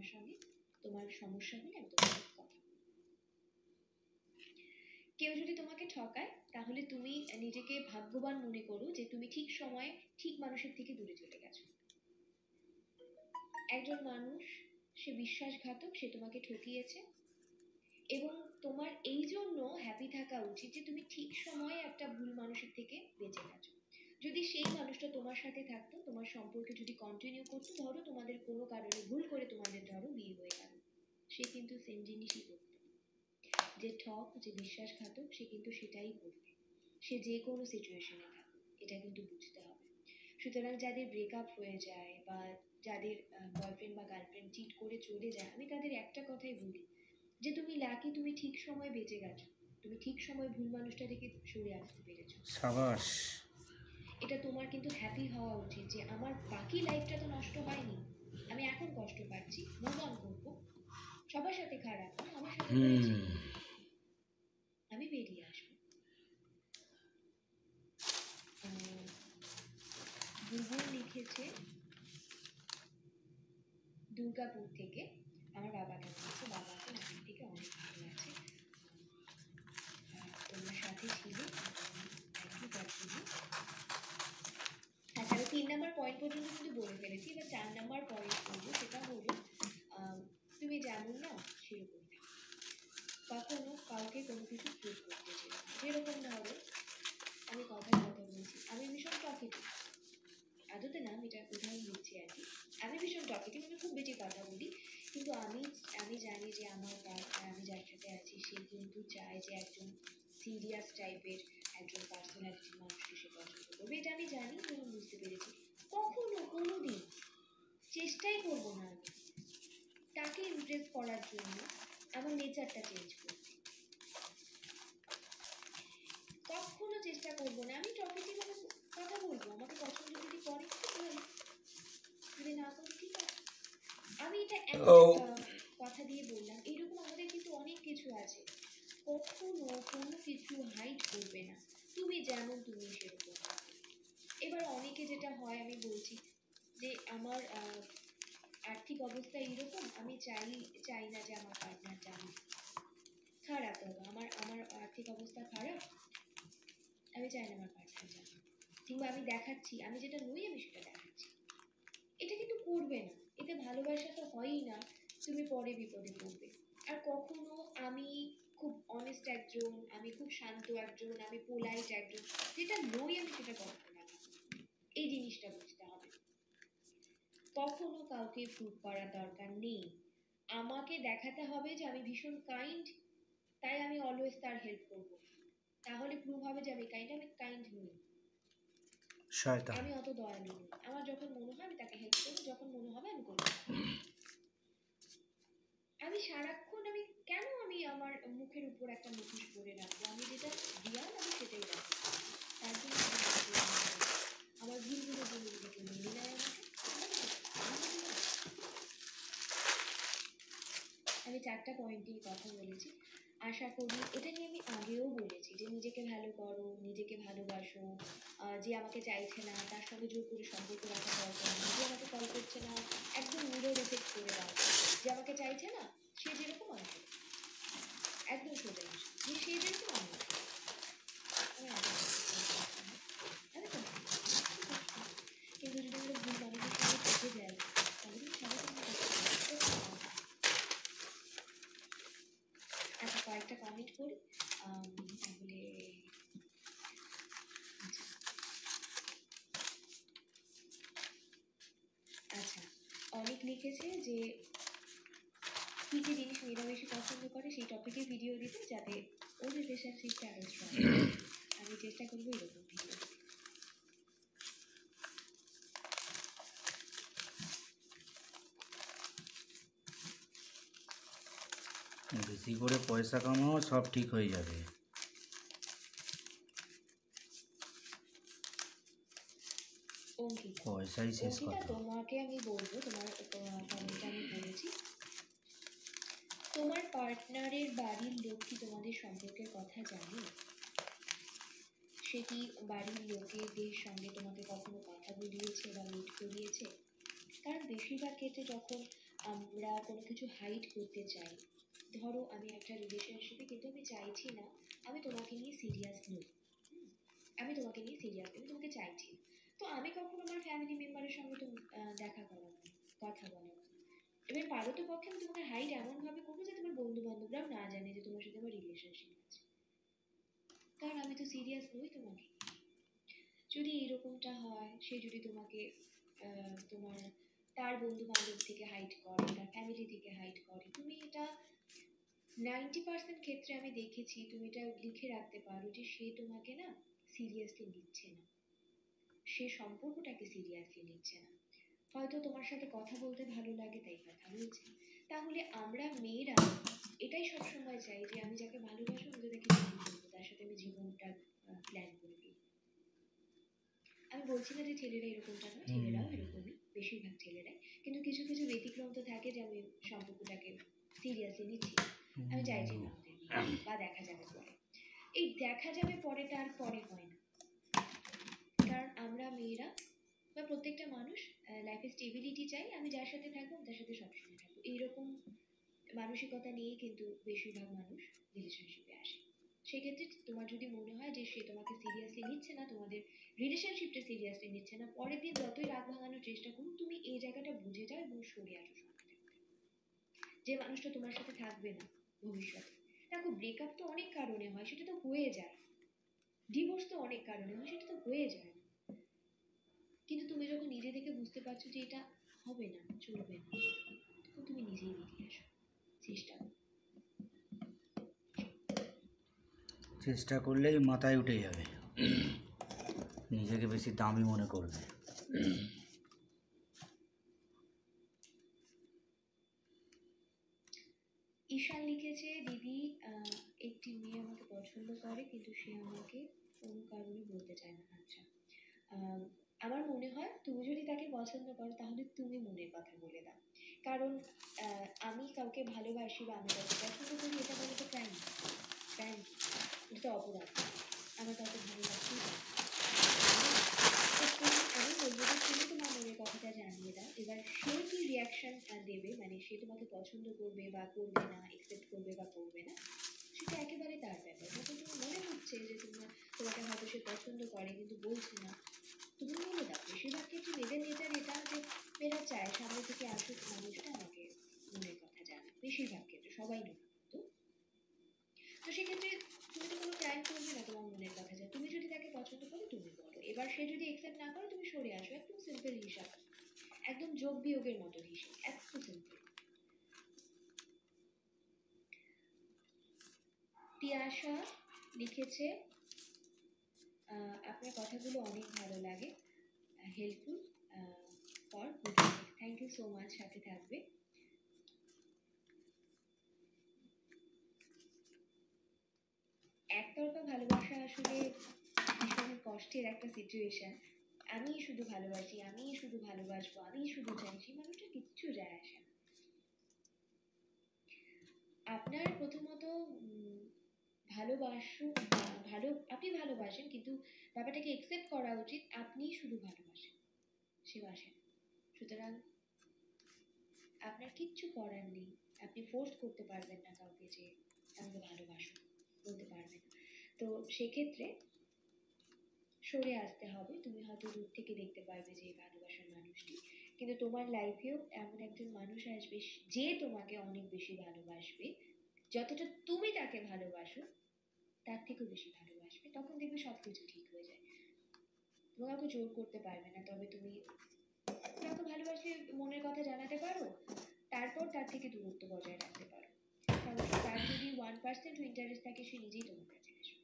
তোমার সঙ্গে তোমার সমস্যা আমি কথা কেউ যদি তোমাকে ঠকায়, তাহলে তুমি নিজেকে ভাগ্যবান মনে করো যে তুমি ঠিক সময়ে ঠিক মানুষের থেকে দূরে চলে গেছো। একজন মানুষ, সে বিশ্বাসঘাতক, সে তোমাকে ঠকিয়েছে, এবং তোমার এই জন্য হ্যাপি থাকা উচিত যে তুমি ঠিক সময়ে একটা ভুল মানুষের থেকে বেঁচে গেছো। যদি সেই মানুষটা তোমার সাথে থাকতো, তোমার সম্পর্কে যদি কন্টিনিউ করতো ধরো তোমাদের কোনো কারণে ভুল করে তোমাদের ধরো বিয়ে হয়ে গেল। সে কিন্তু সেম জিনিসই করতো। যে ঠক যে বিশ্বাসঘাতক, সে কিন্তু সেটাই করবে। সে যে কোনো সিচুয়েশনে থাকুক, এটা কিন্তু বুঝতে হবে। সুতরাং যাদের ব্রেকআপ হয়ে যায় বা যাদের বয়ফ্রেন্ড বা গার্লফ্রেন্ড চিট করে চলে যায়, আমি তাদের একটা কথাই বলি, যে তুমি লাকি, তুমি ঠিক সময় বেঁচে গেছো। তুমি ঠিক সময় ভুল মানুষটা থেকে সরে আসতে পেরেছ। সাবাস। এটা তোমার কিন্তু হ্যাপি হওয়া উচিত যে আমার বাকি লাইফটা তো নষ্ট হয়নি। আমি এখন কষ্ট পাচ্ছি মুভ অন করব। সবার সাথে খারাপ না আমার সাথে আমি বেরিয়ে আসব। গুগল লিখেছে দুর্গাপুর থেকে আমার বাবাকে। বলেছে বাবা এখন আগের থেকে অনেক ভালো আছে আহ, তোমার সাথে ছিল থ্যাংক ইউ তার জন্য আচ্ছা আমি তিন নাম্বার পয়েন্ট পর্যন্ত কিন্তু বলে ফেলেছি, এবার চার নাম্বার পয়েন্ট বলব, সেটা হলো তুমি যেমন না সেরকম না কখনো কাউকে কোনো কিছু প্রুভ করতে চাই। যেরকম ধরো আমি কথার কথা বলছি, আমি ভীষণ টকেটিভ আদতে না, আমি এটা উদাহরণ দিচ্ছি আর কি। আমি ভীষণ টকেটিভ আমি খুব বেশি কথা বলি, কিন্তু আমি আমি জানি যে আমার পার্টনার আমি যার সাথে আছি, সে কিন্তু চায় যে একজন সিরিয়াস টাইপের একজন পার্সোনালিটির মানুষকে সে পছন্দ করবে। এটা আমি জানি এবং বুঝতে পেরেছি। কখনো কোনো দিন চেষ্টাই করব না আমি। তাকে ইমপ্রেস করার জন্য আমার নেচারটা চেঞ্জ করতে। কখনো চেষ্টা করব না। আমি টপিকে কথা বলব আমাকে পছন্দ যদি করে যদি না করে ঠিক আছে। আমি এটা কথা দিয়ে বললাম এরকম আমাদের কিন্তু অনেক কিছু আছে। কখনো কোনো কিছু হাইড করবে না। তুমি যেমন তুমি সেরকম। এবার অনেকে যেটা হয়, আমি বলছি যে আমার আর্থিক অবস্থা এইরকম, আমি চাই চাই না যে আমার পার্টনার জানুক খারাপ বাবা আমার আমার আর্থিক অবস্থা খারাপ, আমি চাই না আমার পার্টনার জানুক কিংবা আমি দেখাচ্ছি, আমি যেটা নই, আমি সেটা দেখাচ্ছি। এটা কিন্তু করবে না। এতে ভালোবাসা তো হয়ই না, তুমি পরে বিপদে পড়বে। আর কখনো আমি খুব অনেস্ট একজন, আমি খুব শান্ত একজন, আমি পোলাইট একজন, যেটা নই, আমি সেটা করব এই জিনিসটা বুঝতে হবে। কখনো কাউকে প্রুভ করার দরকার নেই। আমাকে দেখাতে হবে যে আমি ভীষণ কাইন্ড তাই আমি অলওয়েজ তার হেল্প করব। তাহলে প্রুভ হবে যে আমি কাইন্ড আমি কাইন্ড নই। শয়তান। আমি অত দয়ালু নই। আমার যখন মনে হয় আমি তাকে হেল্প করব যখন মনে হবে আমি করব। আমি সারাক্ষণ আমি কেন আমি আমার মুখের উপর একটা মুখোশ পরে রাখব? আমি যেটা রিয়াল আমি সেটাই রাখব। তার জন্য আমি মুখোশ পরে রাখব। আমার ভুলগুলোর জন্য যদি কেউ মেনে নেয় আমাকে আমি যদি না। আমি চারটা পয়েন্ট নিয়ে কথা বলেছি আশা করি এটা নিয়ে আমি আগেও বলেছি যে নিজেকে ভালো করো, নিজেকে ভালোবাসো যে আমাকে চাইছে না, তার সঙ্গে জোর করে সম্পর্ক রাখা দরকার নেই যে আমাকে কল করছে না, একদম মিরর এফেক্ট করে দাও যে আমাকে চাইছে না, সে যেরকম আমি, একদম সোজা। যে সে যেরকম। আমি তো না। কিন্তু যদি আমরা ভুল মানুষের সঙ্গে ফেসে যাই তাহলে সারাদিন আমরা করতে পারব না। আচ্ছা কয়েকটা করি তাহলে আচ্ছা অনেক লিখেছে যে কী কী জিনিস মেয়েরা পছন্দ করে সেই টপিকে ভিডিও দিতে যাতে ওদের রিলেশনশিপটা আরও স্ট্রং আমি চেষ্টা করব এরকম ভিডিও বেশি করে পয়সা কামাও সব ঠিক হয়ে যাবে। পয়সাই শেষ কথা। তোমাকে আমি বলব তোমার আমি পড়েছি তোমার পার্টনারের বাড়ির লোক কি তোমাদের সম্পর্কের কথা জানে? সে কি বাড়ির লোকেদের সঙ্গে তোমাকে কখনো কথা বলিয়েছে বা মিট করিয়েছে? কারণ বেশিরভাগ ক্ষেত্রে যখন আমরা কোনো কিছু হাইড করতে চাই ধরো আমি একটা রিলেশনশিপে কিন্তু আমি চাইছি না আমি তোমাকে নিয়ে সিরিয়াস নই আমি তোমাকে নিয়ে সিরিয়াস আমি তোমাকে চাইছি। তো আমি কখনো আমার ফ্যামিলি মেম্বারের সঙ্গে তো দেখা করাবো না, কথা বলাবো না। এবার পারো তো পক্ষে আমি তোমাকে হাইড এমনভাবে করব যে তোমার বন্ধু বান্ধবরাও না জানে যে তোমার সাথে আমার রিলেশনশিপ আছে কারণ আমি তো সিরিয়াস নই তোমাকে যদি এরকমটা হয় সে যদি তোমাকে তোমার তার বন্ধু বান্ধব থেকে হাইট করে তার ফ্যামিলি থেকে হাইট করে তুমি এটা নাইনটি পার্সেন্ট ক্ষেত্রে আমি দেখেছি তুমি এটা লিখে রাখতে পারো যে সে তোমাকে না সিরিয়াসলি নিচ্ছে না। সে সম্পর্কটাকে সিরিয়াসলি নিচ্ছে না। হয়তো তোমার সাথে কথা বলতে ভালো লাগে তাই কথা বলছে। তাহলে আমরা মেয়েরা এটাই সবসময় চাই যে আমি যাকে ভালোবাসবো আমি তাকে তার সাথে আমি জীবনটা প্ল্যান করে দিই। আমি বলছি না যে ছেলেরা এরকমটা নয় ছেলেরাও এরকমই বেশিরভাগ ছেলেরাই। কিন্তু কিছু কিছু ব্যতিক্রম তো থাকে যে আমি সম্পর্কটাকে সিরিয়াসলি নিচ্ছি আমি আমাদের বিয়ে, বা দেখা যাবে পরে। এই দেখা যাবে পরেটা আর পরে হয় না। কারণ আমরা মেয়েরা বা প্রত্যেকটা মানুষ লাইফে স্টেবিলিটি চাই আমি যার সাথে থাকব তার সাথে সবসময় থাকব। এইরকম মানসিকতা নিয়েই কিন্তু বেশিরভাগ মানুষ রিলেশনশিপে আসে। সেক্ষেত্রে তোমার যদি মনে হয় যে সে তোমাকে সিরিয়াসলি নিচ্ছে না তোমাদের রিলেশনশিপটা সিরিয়াসলি নিচ্ছে না পরের দিন যতই রাগ ভাঙানোর চেষ্টা করুক তুমি এই জায়গাটা বুঝে যাও এবং সরে আসো যে মানুষটা তোমার সাথে থাকবে না ভবিষ্যতে দেখো ব্রেকআপ তো অনেক কারণে হয়, সেটা তো হয়ে যায়। ডিভোর্স তো অনেক কারণে হয়, সেটা তো হয়ে যায়। কিন্তু তুমি যখন নিজে থেকে বুঝতে পারছ যে এটা হবে না, চলবে না, তখন তুমি নিজেই বেরিয়ে আসো। চেষ্টা। চেষ্টা করলেই মাথায় উঠে যাবে। নিজেকে বেশি দামি মনে করবে ঈশান লিখেছে দিদি আহ, একটি মেয়ে আমাকে পছন্দ করে, কিন্তু সে আমাকে কোনো কারণে বলতে চায় না। আচ্ছা আমার মনে হয় তুমি যদি তাকে পছন্দ করো, তাহলে তুমি মনের কথা বলে দাও। কারণ আমি কাউকে ভালোবাসি বা আমি কাউকে পছন্দ করি, এটা বলে তো ক্রাইম ক্রাইম এটা তো অপরাধ। আমার কাউকে ভালোবাসি আমি বলব যে তুমি তোমার মনের কথাটা জানিয়ে দাও। এবার সে কি রিয়াকশন দেবে? মানে সে তোমাকে পছন্দ করবে বা করবে না একসেপ্ট করবে বা করবে না? সেটা একেবারে তার ব্যাপার। যখন তোমার মনে হচ্ছে যে তোমার তোমাকে হয়তো সে পছন্দ করে, কিন্তু বলছে না। তুমি বলে দাও বেশিরভাগ ক্ষেত্রে মেয়েদের নেতার এটা যে মেয়েরা চায়, সামনে থেকে আসুক মানুষটা আমাকে মনের কথা জানা বেশিরভাগ ক্ষেত্রে সবাই নয় তো তো সেক্ষেত্রে তুমি তো কোনো ক্রাইম করবে না তোমার মনের কথা যায় তুমি যদি তাকে পছন্দ করো, তুমি করো। এবার সে যদি একসেপ্ট না করে, তুমি সরে আসো। একদম সিম্পল হিসাব। একদম যোগ বিয়োগের মতো হিসেব। এত সিম্পল তিয়াশা লিখেছে। আপনার কথাগুলো অনেক ভালো লাগে। Helpful for thank you so much সাথে থাকবে। একতরফা ভালোবাসা আসলে ভীষণ কষ্টের একটা সিচুয়েশন আমি শুধু ভালোবাসি আমি শুধু ভালোবাসবো আমি শুধু চাই মানুষটা কিচ্ছু যায় আসে আপনার প্রথমত ভালোবাসু ভালো, আপনি ভালোবাসেন, কিন্তু ব্যাপারটাকে একসেপ্ট করা উচিত আপনি শুধু ভালোবাসেন সে বাসেন সুতরাং আপনার কিচ্ছু করার নেই, আপনি ফোর্স করতে পারবেন না কাউকে যে আমাকে ভালোবাসো বলতে পারবেন তো সেক্ষেত্রে সরে আসতে হবে, তুমি হয়তো দূর থেকে দেখতে পারবে যে ভালোবাসার মানুষটি, কিন্তু তোমার লাইফেও এমন একজন মানুষ আসবে যে তোমাকে অনেক বেশি ভালোবাসবে, যতটা তুমি তাকে ভালোবাসো তার থেকেও বেশি ভালোবাসবে তখন দেখবে সব কিছু ঠিক হয়ে যায়। তুমি কাউকে জোর করতে পারবে না তবে তুমি কাউকে ভালোবাসলে মনের কথা জানাতে পারো তারপর তার থেকে দূরত্ব বজায় রাখতে পারো। তার যদি ওয়ান পার্সেন্ট ইন্টারেস্ট থাকে সে নিজেই তোমার কাছে আসবে।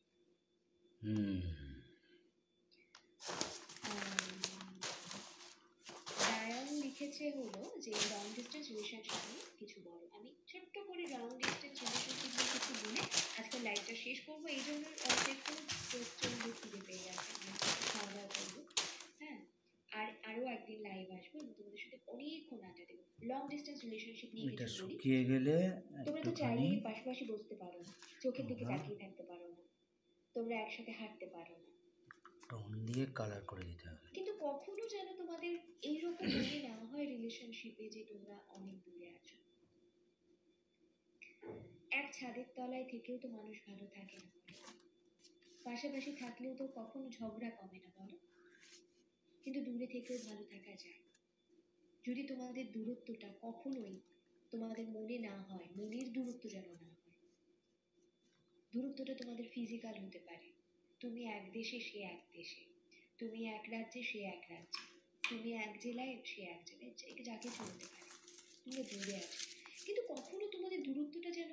রায়ন লিখেছে হলো যে লং ডিস্টেন্স রিলেশনশিপ নিয়ে কিছু বলো। আমি ছোট্ট করে লং ডিস্টেন্স রিলেশনশিপ নিয়ে কিছু বলে আজকে লাইভটা শেষ করব এই জন্য খিদে পেয়ে গেছে খাওয়া দাওয়া করব হ্যাঁ? আর আরও একদিন লাইভ আসব এবং তোমাদের সাথে অনেকক্ষণ আড্ডা দেবো। লং ডিস্টেন্স রিলেশনশিপ নিয়ে এটা শুকিয়ে গেলে তোমরা তো চাইলেই পাশাপাশি বসতে পারো না চোখের দিকে। তাকিয়ে থাকতে পারো না তোমরা একসাথে হাঁটতে পারো না। টোন দিয়ে কালার করে দিতে হবে। কিন্তু কখনো যেন তোমাদের এইরকম মনে না হয় রিলেশনশিপে যে তোমরা অনেক দূরে ছাদের তলায় থেকেও তো মানুষ ভালো থাকে না। পাশাপাশি থাকলেও তো কখনো ঝগড়া কমে না, বলো? কিন্তু দূরে থেকেও ভালো থাকা যায়। যদি তোমাদের দূরত্বটা কখনোই তোমাদের মনে না হয়, মনের দূরত্ব যেন না হয়, দূরত্বটা তোমাদের ফিজিক্যাল হতে পারে। তুমি এক দেশে, সে এক দেশে। তুমি এক রাজ্যে, সে এক রাজ্যে। তুমি এক জেলায়, সে এক জেলায়। যাকে চলতে পারে তুমি দূরে আছো। কিন্তু কখনো তোমাদের দূরত্বটা যেন